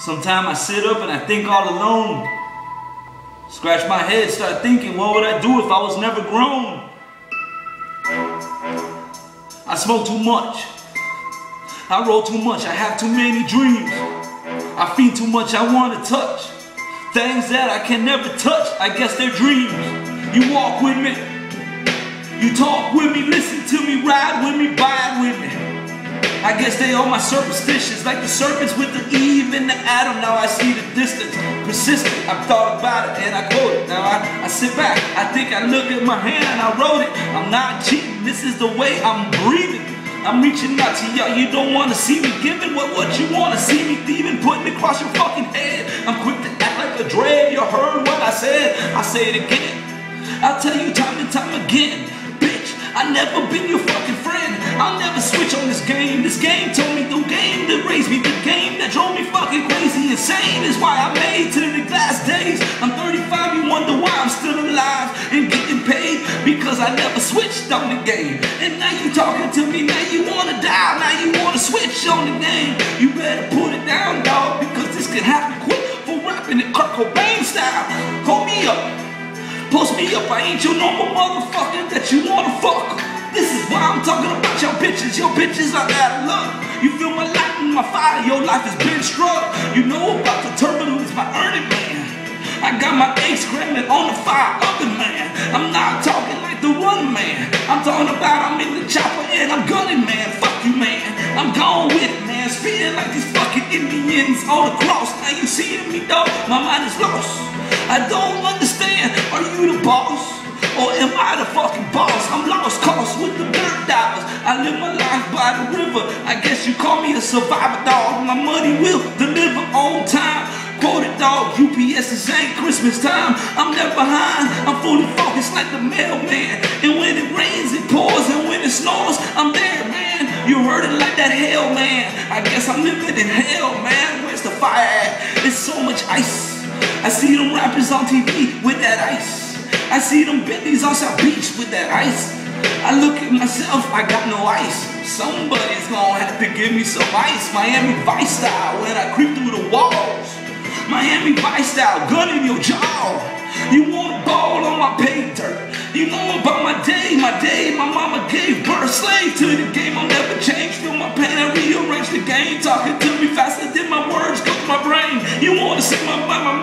Sometimes I sit up and I think all alone. Scratch my head, start thinking, what would I do if I was never grown? I smoke too much. I roll too much. I have too many dreams. I feel too much. I want to touch things that I can never touch. I guess they're dreams. You walk with me. You talk with me, listen to me, ride with me, bide with me. I guess they all my superstitions, like the serpents with the Eve and the Adam. Now I see the distance, persistent. I've thought about it and I quote it. Now I, I sit back, I think I look at my hand and I wrote it. I'm not cheating, this is the way I'm breathing. I'm reaching out to y'all, you don't wanna see me giving what, what you wanna see me thieving, putting across your fucking head. I'm quick to act like a dread, you heard what I said, I say it again. I'll tell you time and time me fucking crazy, insane is why I made to the last days. I'm 35, you wonder why I'm still alive and getting paid because I never switched on the game. And now you talking to me, now you wanna die, now you wanna switch on the game. You better put it down, dog, because this can happen quick for rapping it Kurt Cobain style. Call me up. Post me up, I ain't your normal motherfucker that you wanna fuck. This is why I'm talking about your bitches. Your bitches are out of luck. You feel my and my fire, your life has been struck. You know about the turbulence, my earning man. I got my eggs scrambling on the fire oven, man. I'm not talking like the one man. I'm talking about I'm in the chopper and I'm gunning, man. Fuck you, man. I'm gone with it, man. Speeding like these fucking Indians on the cross. Now you seeing me, dog. My mind is lost. I don't understand. Are you the boss? Or am I the fucking boss? I'm lost cause with the dirt dollars. I live my life by the river. I guess you call me a survivor, dog. My money will deliver on time. Quoted dog, UPS is ain't Christmas time. I'm never behind, I'm fully focused like the mailman. And when it rains, it pours, and when it snows, I'm there, man. You heard it like that hell, man. I guess I'm living in hell, man. Where's the fire at? It's so much ice. I see them rappers on TV with that ice. I see them Bentleys on South Beach with that ice. I look at myself, I got no ice. Somebody's gonna have to give me some ice. Miami Vice style when I creep through the walls. Miami Vice style, gun in your jaw. You wanna ball on my paved dirt. You know about my day, my day, my mama gave birth. Slave to the game, I'll never change. Feel my pain, I rearrange the game. Talking to me faster than my words go to my brain. You wanna see my mind, my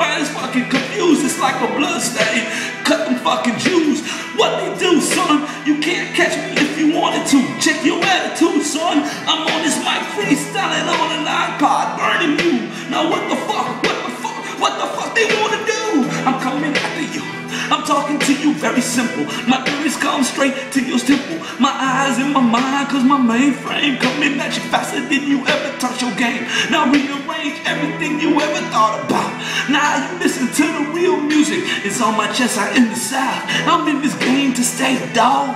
Fucking Jews. What they do, son? You can't catch me if you wanted to. Check your attitude, son. I'm on this mic freestyling on an iPod, burning you. Now what the fuck? What the fuck? What the fuck they wanna do? I'm coming after you. I'm talking to you very simple. My ears come straight to your temple. My eyes in my mind, cause my mainframe coming at you faster than you ever touch your game. Now rearrange everything you ever thought about. Now you listen to. It's on my chest, I'm in the south. I'm in this game to stay, dog.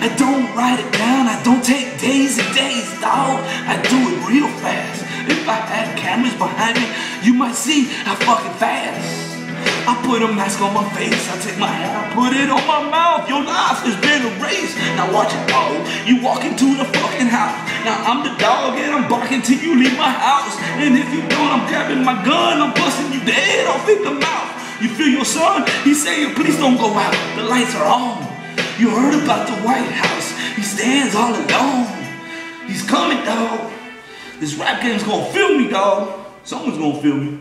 I don't write it down, I don't take days and days, dog. I do it real fast. If I had cameras behind me, you might see how fucking fast. I put a mask on my face, I take my hat, I put it on my mouth. Your life has been erased. Now watch it, dog. You walk into the fucking house. Now I'm the dog and I'm barking till you leave my house. And if you don't, I'm grabbing my gun, I'm busting you dead off in the mouth. You feel your son? He's saying, please don't go out. The lights are on. You heard about the White House. He stands all alone. He's coming, dog. This rap game's gonna feel me, dog. Someone's gonna feel me.